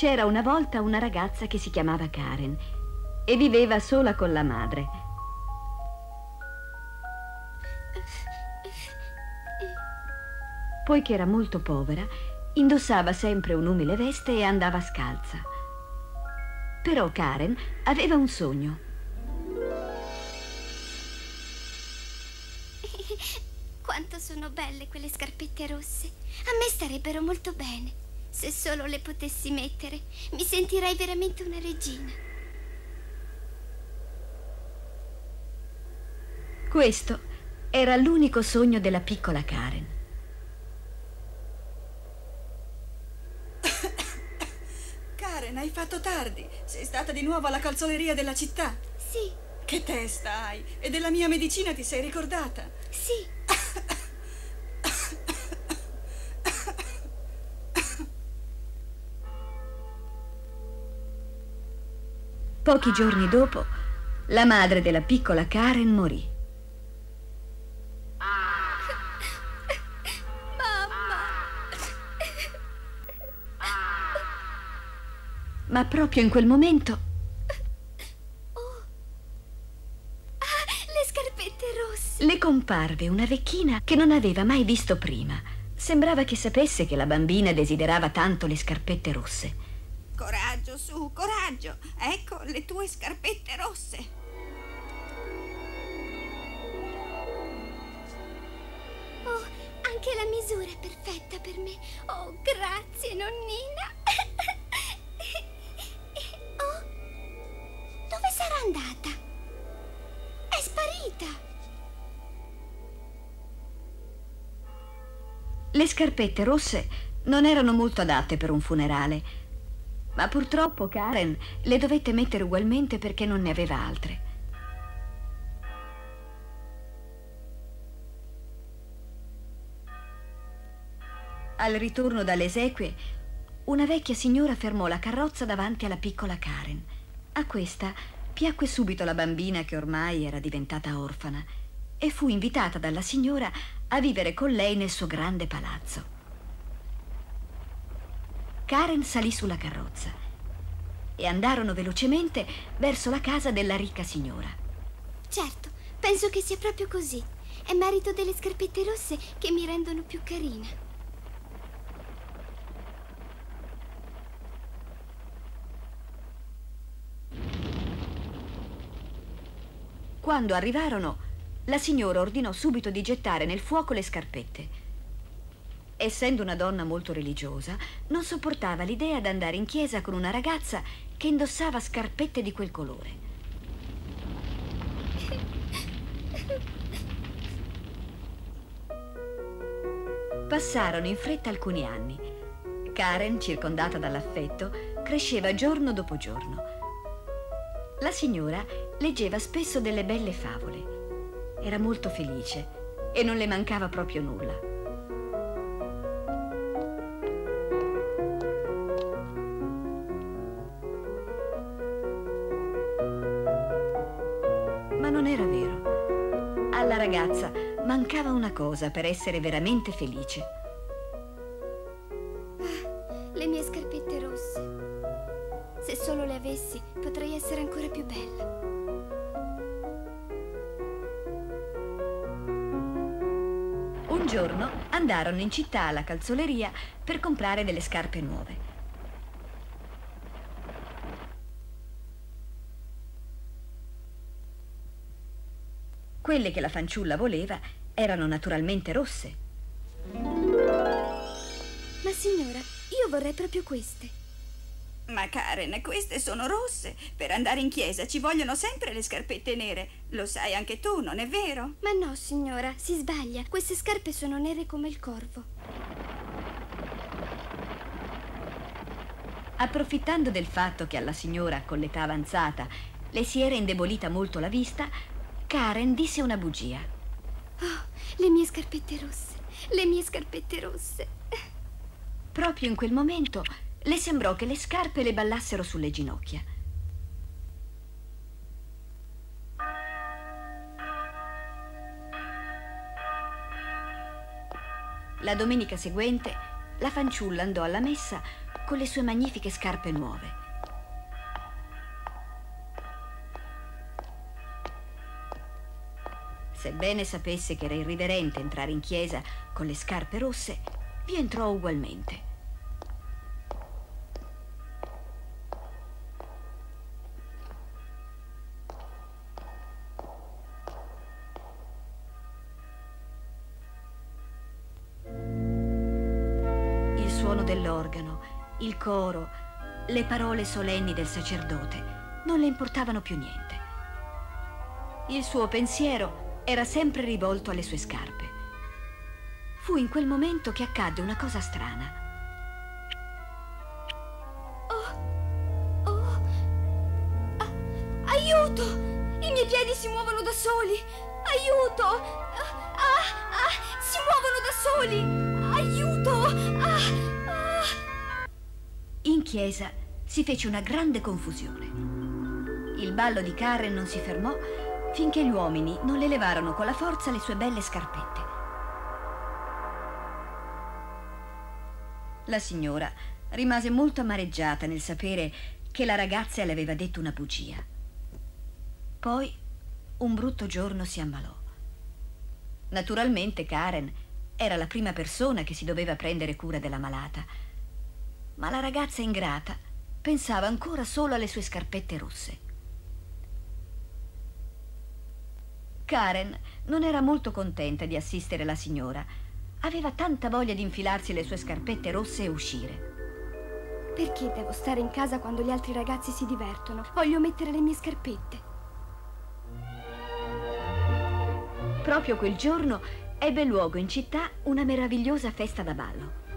C'era una volta una ragazza che si chiamava Karen e viveva sola con la madre. Poiché era molto povera, indossava sempre un'umile veste e andava scalza. Però Karen aveva un sogno. Quanto sono belle quelle scarpette rosse. A me starebbero molto bene. Se solo le potessi mettere, mi sentirei veramente una regina. Questo era l'unico sogno della piccola Karen. Karen, hai fatto tardi. Sei stata di nuovo alla calzoleria della città. Sì, Che testa hai? E della mia medicina ti sei ricordata? sì. Pochi giorni dopo, la madre della piccola Karen morì. Ma proprio in quel momento Ah, le scarpette rosse. le comparve una vecchina che non aveva mai visto prima. Sembrava che sapesse che la bambina desiderava tanto le scarpette rosse. Coraggio, su, coraggio. Ecco le tue scarpette rosse. Oh, anche la misura è perfetta per me. Oh, grazie, nonnina. Oh, dove sarà andata? È sparita. Le scarpette rosse non erano molto adatte per un funerale, ma purtroppo Karen le dovette mettere ugualmente perché non ne aveva altre. Al ritorno dalle esequie, una vecchia signora fermò la carrozza davanti alla piccola Karen. A questa piacque subito la bambina che ormai era diventata orfana e fu invitata dalla signora a vivere con lei nel suo grande palazzo. Karen salì sulla carrozza e andarono velocemente verso la casa della ricca signora. Certo, penso che sia proprio così. È merito delle scarpette rosse che mi rendono più carina. Quando arrivarono, la signora ordinò subito di gettare nel fuoco le scarpette. Essendo una donna molto religiosa, non sopportava l'idea di andare in chiesa con una ragazza che indossava scarpette di quel colore. Passarono in fretta alcuni anni. Karen, circondata dall'affetto, cresceva giorno dopo giorno. La signora leggeva spesso delle belle favole. Era molto felice e non le mancava proprio nulla. Non era vero. Alla ragazza mancava una cosa per essere veramente felice. Le mie scarpette rosse. Se solo le avessi, potrei essere ancora più bella. Un giorno andarono in città alla calzoleria per comprare delle scarpe nuove. Quelle che la fanciulla voleva erano naturalmente rosse. Ma signora, io vorrei proprio queste. Ma Karen, queste sono rosse. Per andare in chiesa ci vogliono sempre le scarpette nere. Lo sai anche tu, non è vero? Ma no, signora, si sbaglia. Queste scarpe sono nere come il corvo. Approfittando del fatto che alla signora con l'età avanzata le si era indebolita molto la vista, Karen disse una bugia. Oh, le mie scarpette rosse. Le mie scarpette rosse. Proprio in quel momento le sembrò che le scarpe le ballassero sulle ginocchia. La domenica seguente la fanciulla andò alla messa con le sue magnifiche scarpe nuove. Sebbene sapesse che era irriverente entrare in chiesa con le scarpe rosse, vi entrò ugualmente. Il suono dell'organo, il coro, le parole solenni del sacerdote non le importavano più niente. Il suo pensiero era sempre rivolto alle sue scarpe. Fu in quel momento che accadde una cosa strana. Oh, oh. Ah, aiuto! I miei piedi si muovono da soli! Aiuto! Ah, ah, si muovono da soli! Aiuto! In chiesa si fece una grande confusione. Il ballo di Karen non si fermò finché gli uomini non le levarono con la forza le sue belle scarpette. La signora rimase molto amareggiata nel sapere che la ragazza le aveva detto una bugia. Poi un brutto giorno si ammalò. Naturalmente Karen era la prima persona che si doveva prendere cura della malata, ma la ragazza ingrata pensava ancora solo alle sue scarpette rosse. Karen non era molto contenta di assistere la signora. Aveva tanta voglia di infilarsi le sue scarpette rosse e uscire. Perché devo stare in casa quando gli altri ragazzi si divertono? Voglio mettere le mie scarpette. Proprio quel giorno ebbe luogo in città una meravigliosa festa da ballo.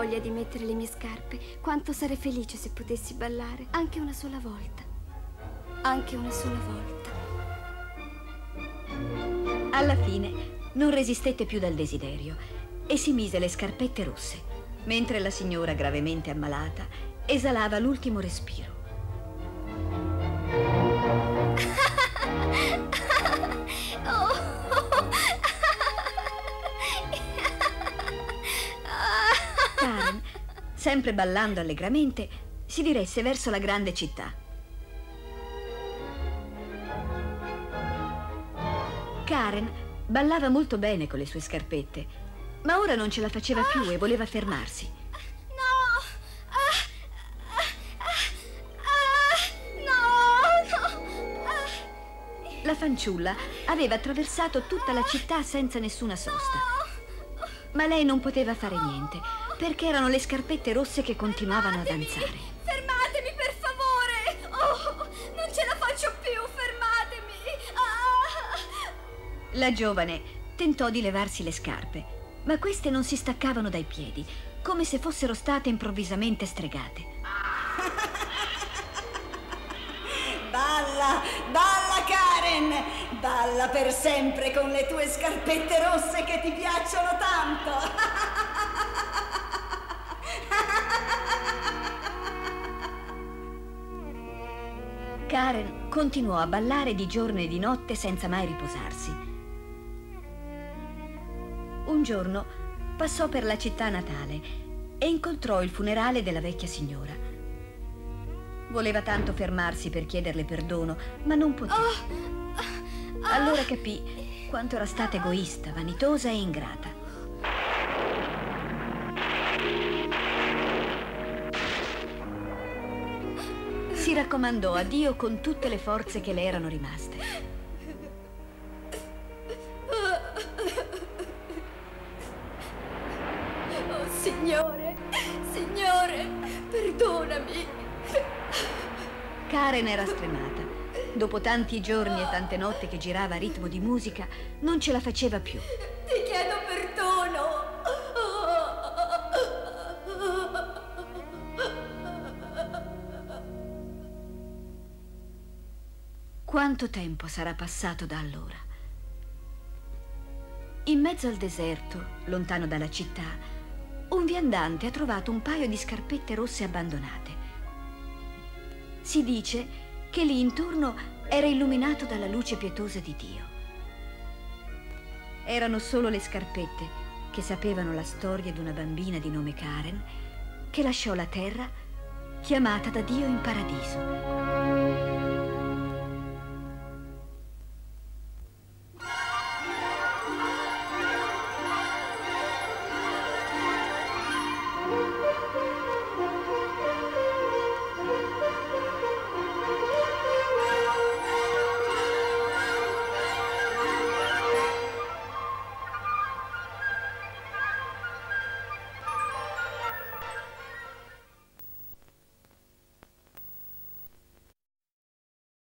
Voglia di mettere le mie scarpe. Quanto sarei felice se potessi ballare. Anche una sola volta. Anche una sola volta. Alla fine non resistette più dal desiderio e si mise le scarpette rosse, mentre la signora, gravemente ammalata, esalava l'ultimo respiro. Sempre ballando allegramente, si diresse verso la grande città. Karen ballava molto bene con le sue scarpette, ma ora non ce la faceva più e voleva fermarsi. No! No! No! La fanciulla aveva attraversato tutta la città senza nessuna sosta. Ma lei non poteva fare niente, perché erano le scarpette rosse che continuavano a danzare. Fermatemi, per favore! Oh, non ce la faccio più, fermatemi! Ah. La giovane tentò di levarsi le scarpe, ma queste non si staccavano dai piedi, come se fossero state improvvisamente stregate. Balla, balla Karen! Balla per sempre con le tue scarpette rosse che ti piacciono tanto! Karen continuò a ballare di giorno e di notte senza mai riposarsi. Un giorno passò per la città natale e incontrò il funerale della vecchia signora. Voleva tanto fermarsi per chiederle perdono, ma non poté. Allora capì quanto era stata egoista, vanitosa e ingrata. Si raccomandò a Dio con tutte le forze che le erano rimaste. Oh, Signore, Signore, perdonami. Karen era stremata. Dopo tanti giorni e tante notti che girava a ritmo di musica, non ce la faceva più. Quanto tempo sarà passato da allora? In mezzo al deserto, lontano dalla città, un viandante ha trovato un paio di scarpette rosse abbandonate. Si dice che lì intorno era illuminato dalla luce pietosa di Dio. Erano solo le scarpette che sapevano la storia di una bambina di nome Karen che lasciò la terra chiamata da Dio in paradiso.